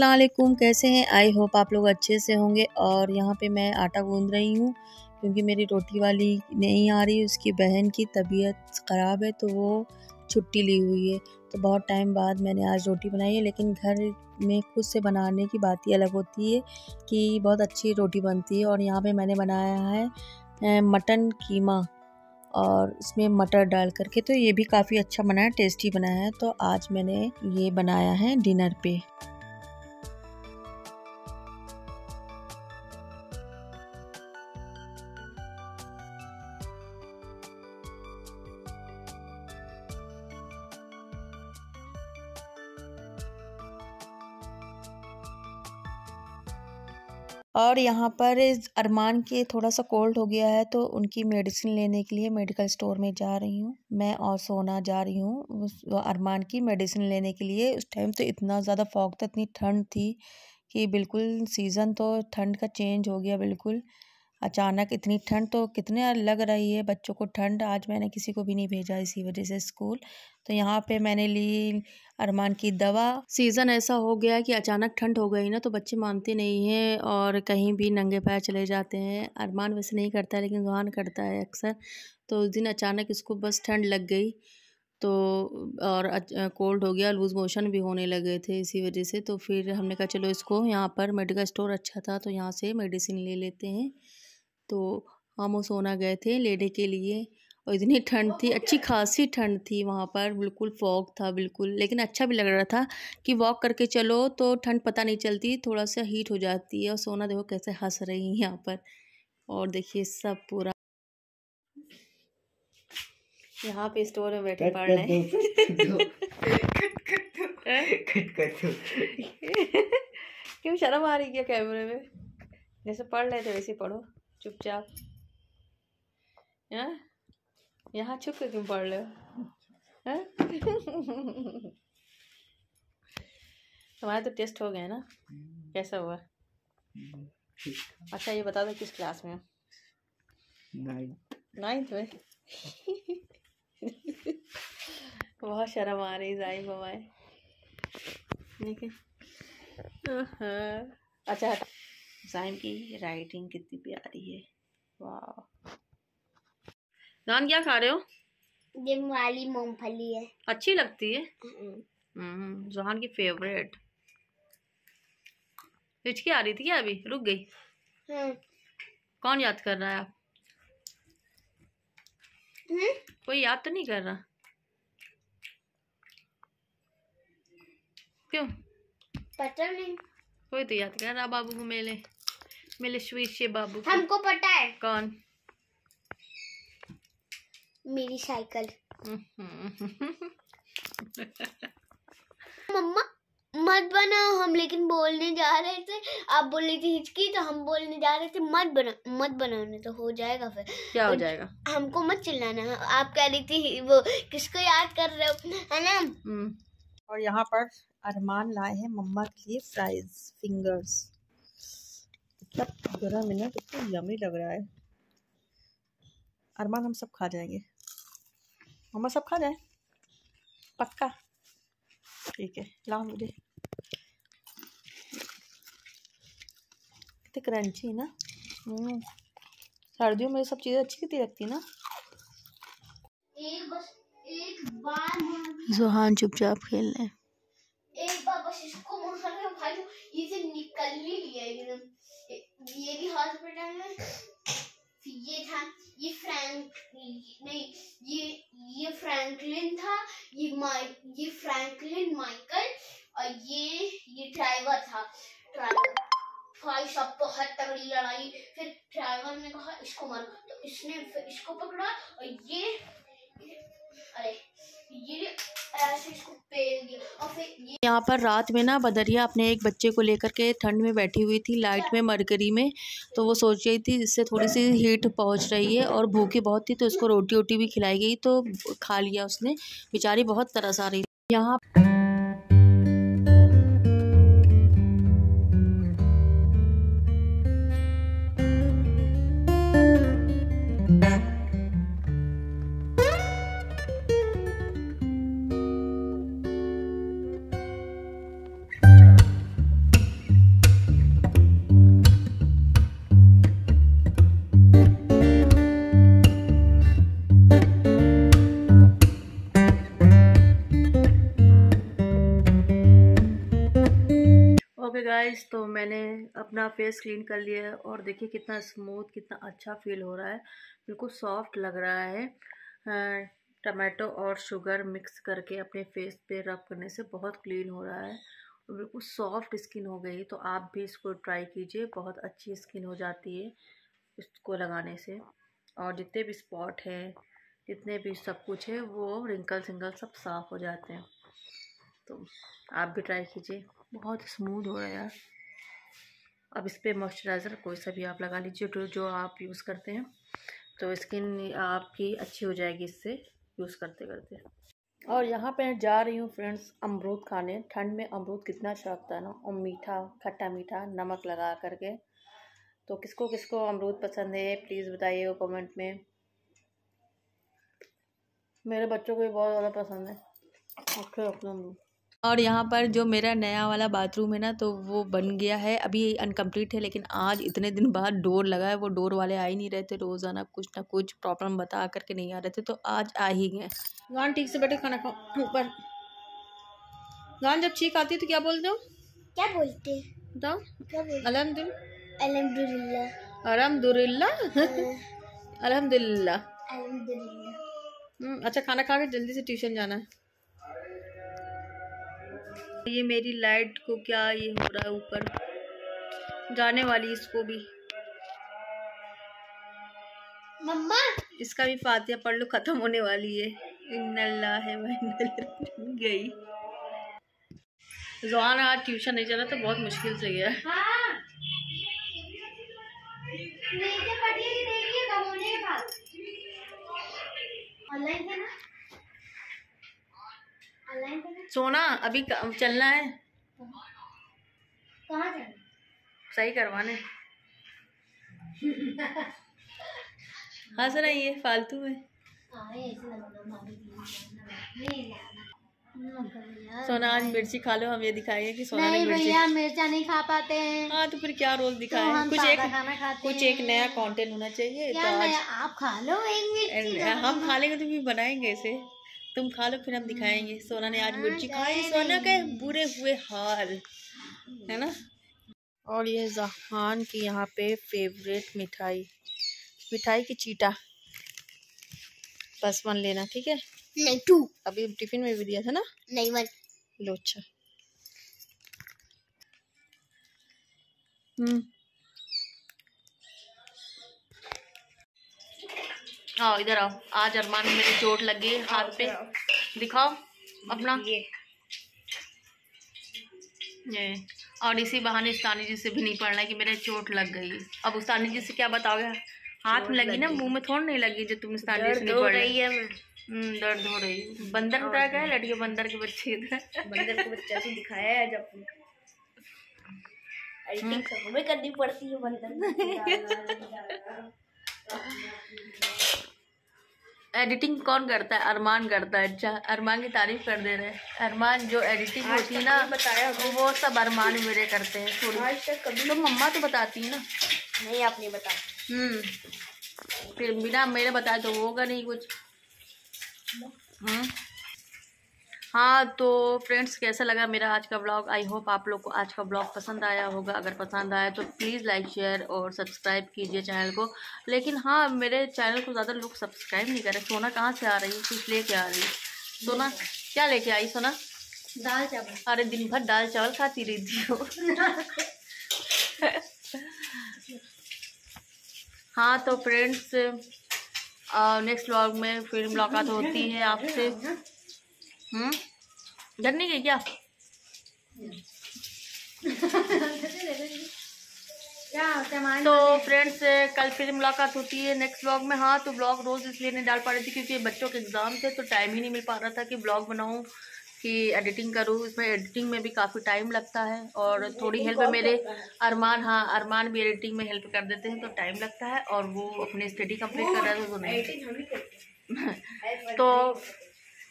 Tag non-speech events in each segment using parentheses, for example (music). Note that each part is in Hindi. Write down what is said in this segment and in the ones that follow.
वालेकुम कैसे हैं? आई होप आप लोग अच्छे से होंगे। और यहाँ पे मैं आटा गूंद रही हूँ, क्योंकि मेरी रोटी वाली नहीं आ रही, उसकी बहन की तबीयत ख़राब है तो वो छुट्टी ली हुई है। तो बहुत टाइम बाद मैंने आज रोटी बनाई है, लेकिन घर में खुद से बनाने की बात ही अलग होती है कि बहुत अच्छी रोटी बनती है। और यहाँ पे मैंने बनाया है मटन कीमा, और इसमें मटर डाल करके तो ये भी काफ़ी अच्छा बना है, टेस्टी बनाया है। तो आज मैंने ये बनाया है डिनर पे। और यहाँ पर अरमान के थोड़ा सा कोल्ड हो गया है तो उनकी मेडिसिन लेने के लिए मेडिकल स्टोर में जा रही हूँ। मैं और सोना जा रही हूँ अरमान की मेडिसिन लेने के लिए। उस टाइम तो इतना ज़्यादा फॉग था इतनी ठंड थी कि बिल्कुल सीज़न तो ठंड का चेंज हो गया बिल्कुल। अचानक इतनी ठंड तो कितने लग रही है बच्चों को ठंड, आज मैंने किसी को भी नहीं भेजा इसी वजह से स्कूल। तो यहाँ पे मैंने ली अरमान की दवा। सीज़न ऐसा हो गया कि अचानक ठंड हो गई ना तो बच्चे मानते नहीं हैं और कहीं भी नंगे पैर चले जाते हैं। अरमान वैसे नहीं करता लेकिन जुहान करता है अक्सर। तो उस दिन अचानक इसको बस ठंड लग गई। तो और कोल्ड हो गया, लूज़ मोशन भी होने लगे थे इसी वजह से। तो फिर हमने कहा, चलो इसको यहाँ पर मेडिकल स्टोर अच्छा था तो यहाँ से मेडिसिन ले लेते हैं। तो हम सोना गए थे लेने के लिए और इतनी ठंड थी अच्छी खासी ठंड थी वहाँ पर बिल्कुल फॉग था बिल्कुल। लेकिन अच्छा भी लग रहा था कि वॉक करके चलो तो ठंड पता नहीं चलती थोड़ा सा हीट हो जाती है और सोना देखो कैसे हंस रही है यहाँ पर। और देखिए सब पूरा यहाँ पे स्टोर में बैठे पढ़ रहे क्यों शर्म आ रही है कैमरे में? जैसे पढ़ रहे थे वैसे पढ़ो। चुपचाप। यहाँ छुप के क्यों पढ़ रहे हो? तुम्हारे तो टेस्ट हो गए ना? कैसा हुआ? अच्छा ये बता दो किस क्लास में नाइन्थ में। बहुत शर्म आ रही जाई बवाए ठीक है। अच्छा साइम की राइटिंग कितनी प्यारी है। वाह। जान क्या खा रहे हो? ये वाली मूंगफली है। अच्छी लगती है? हम्म। जोहान की फेवरेट हिचकी आ रही थी क्या अभी? रुक गई। हम्म। कौन याद कर रहा है आप? हम्म? कोई याद तो नहीं कर रहा। क्यों? पता नहीं। कोई तो याद कर रहा बाबू को मेले मेरे स्वीट बाबू हमको पता है। कौन? मेरी साइकिल। (laughs) मम्मा मत बनाओ हम लेकिन बोलने जा रहे थे। आप बोल रही थी हिचकी तो हम बोलने जा रहे थे मत बना मत बनाने तो हो जाएगा फिर। क्या हो जाएगा? हमको मत चिल्लाना आप कह रही थी वो किसको याद कर रहे हो? है ना? हम्म। और यहाँ पर अरमान लाए हैं मम्मा के लिए फ्राइज फिंगर्स इतना गर्म है ना कितना यमी लग रहा है। अरमान हम सब खा जाएँगे। मम्मा सब खा जाए? पक्का? ठीक है लाओ मुझे। कितने क्रंची ना। हम्म। सर्दियों में सब चीज़ें अच्छी कितनी लगती ना। जोहान चुपचाप खेल रहे एक बार बस इसको मार भाई ये से निकल ही लिया एकदम। ये भी हॉस्पिटल में ये था, ये फ्रैंक, नहीं, ये ये फ्रैंकलिन था, ये माइक ये फ्रैंकलिन माइकल और ये ये ड्राइवर था। ड्राइवर, भाई सब बहुत तगड़ी लड़ाई। फिर ड्राइवर ने कहा, इसको मारो। तो इसने फिर इसको पकड़ा और ये, अरे, ये यहाँ पर रात में ना बदरिया अपने एक बच्चे को लेकर के ठंड में बैठी हुई थी, लाइट में, मरकरी में तो वो सोच रही थी इससे थोड़ी सी हीट पहुँच रही है और भूखी बहुत थी तो उसको रोटी वोटी भी खिलाई गई तो खा लिया उसने। बेचारी बहुत तरस आ रही थी। यहाँ गाइस तो मैंने अपना फेस क्लीन कर लिया है और देखिए कितना स्मूथ कितना अच्छा फील हो रहा है। बिल्कुल सॉफ्ट लग रहा है। टमाटो और शुगर मिक्स करके अपने फेस पे रब करने से बहुत क्लीन हो रहा है बिल्कुल सॉफ्ट स्किन हो गई। तो आप भी इसको ट्राई कीजिए, बहुत अच्छी स्किन हो जाती है इसको लगाने से। और जितने भी स्पॉट हैं, जितने भी सब कुछ है, वो रिंकल सिंगल सब साफ़ हो जाते हैं। तो आप भी ट्राई कीजिए। बहुत स्मूथ हो रहा है यार। अब इस पर मॉइस्चराइज़र कोई सा भी आप लगा लीजिए जो जो आप यूज़ करते हैं। तो स्किन आपकी अच्छी हो जाएगी इससे यूज़ करते करते। और यहाँ पे जा रही हूँ फ्रेंड्स, अमरूद खाने। ठंड में अमरूद कितना अच्छा लगता है ना। और मीठा, खट्टा मीठा, नमक लगा करके। तो किसको किसको अमरूद पसंद है, प्लीज़ बताइए कमेंट में। मेरे बच्चों को भी बहुत ज़्यादा पसंद है। ओके ओके अमरूद। और यहाँ पर जो मेरा नया वाला बाथरूम है ना तो वो बन गया है। अभी अनकम्प्लीट है लेकिन आज इतने दिन बाद डोर लगा है। वो डोर वाले आ ही नहीं रहे थे रोज़ाना कुछ ना कुछ प्रॉब्लम बता करके नहीं आ रहे थे तो आज आ ही गए। गान ठीक से बैठे खाना खाओ ऊपर। गान जब चीख आती है तो क्या बोलते हो? क्या बोलते बताओ। अलहमदिल्ला अलहमदुल्ला अलहमदिल्ला हम्म, अच्छा खाना खा के जल्दी से ट्यूशन जाना है। ये मेरी लाइट को क्या ये हो रहा है ऊपर? जाने वाली इसको भी। मम्मा! इसका भी फातिया पढ़ लो खत्म होने वाली है। है गई। जवान आज ट्यूशन नहीं चला तो बहुत मुश्किल से गया। हाँ। ऑनलाइन था ना? सोना अभी चलना है। कहाँ सही करवाने। हंस रही है। फालतू में सोना आज मिर्ची खा लो हम ये दिखाएँगे कि सोना नहीं भैया मिर्चा नहीं खा पाते हैं। हाँ तो फिर क्या रोल दिखाए? तो कुछ एक खाना खाते कुछ एक नया कंटेंट होना चाहिए तो आज आप खा लो एक मिर्ची हम खा लेंगे तो भी बनाएँगे इसे। तुम खा लो फिर हम दिखाएँगे। सोना ने आज हाँ, मिर्ची खाई। सोना के बुरे हुए हाल है ना? और ये जहान की यहाँ पे फेवरेट मिठाई। मिठाई की चीटा। बस वन लेना ठीक है? नहीं टू अभी टिफ़िन में भी दिया था ना? नहीं वन लो अच्छा। हम्म। आओ इधर आओ। आज अरमान मेरे चोट लग गई हाथ पे। दिखाओ अपना। ये। ये। और इसी बहाने स्थानी जी से भी नहीं पढ़ना कि मेरे चोट लग गई। अब स्थानी जी से क्या बताओगे? हाथ में लगी ना मुँह में थोड़ा नहीं लगी जो तुम स्थानी जी से नहीं पढ़ रही है। हम्म, दर्द हो रही बंदर क्या। है लड़की बंदर के बच्चे इधर। बंदर के बच्चा तो दिखाया है जब एडिटिंग सब में करनी पड़ती है बंदर। (laughs) (laughs) (laughs) एडिटिंग कौन करता है? अरमान करता है। अच्छा अरमान की तारीफ़ कर दे रहे हैं। अरमान जो एडिटिंग होती है ना बताया वो सब अरमान मेरे करते हैं तो मम्मा तो बताती है ना। नहीं आप नहीं हम्म। फिर बिना मेरे बताए तो होगा नहीं कुछ। हम्म। हाँ तो फ्रेंड्स कैसा लगा मेरा आज का ब्लॉग आई होप आप लोग को आज का ब्लॉग पसंद आया होगा। अगर पसंद आया तो प्लीज़ लाइक शेयर और सब्सक्राइब कीजिए चैनल को। लेकिन हाँ मेरे चैनल को ज़्यादा लोग सब्सक्राइब नहीं कर रहे। सोना कहाँ से आ रही है? कुछ लेके आ रही है? सोना क्या लेके आई सोना? दाल चावल। अरे दिन भर दाल चावल खाती रहती हो। हाँ तो फ्रेंड्स नेक्स्ट ब्लॉग में फिर मुलाकात होती है आपसे। हम्म? घर नहीं गई क्या? तो फ्रेंड्स कल फिर मुलाकात होती है नेक्स्ट ब्लॉग में। हाँ तो ब्लॉग रोज़ इसलिए नहीं डाल पा रही थी क्योंकि बच्चों के एग्ज़ाम थे तो टाइम ही नहीं मिल पा रहा था कि ब्लॉग बनाऊँ कि एडिटिंग करूँ। इसमें एडिटिंग में भी काफ़ी टाइम लगता है और थोड़ी हेल्प मेरे अरमान हाँ अरमान भी एडिटिंग में हेल्प कर देते हैं तो टाइम लगता है और वो अपनी स्टडी कंप्लीट कर रहे थे तो नहीं। (laughs) तो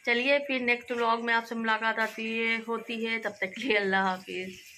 चलिए फिर नेक्स्ट व्लॉग में आपसे मुलाकात आती है, होती है, तब तक के लिए अल्लाह हाफिज़।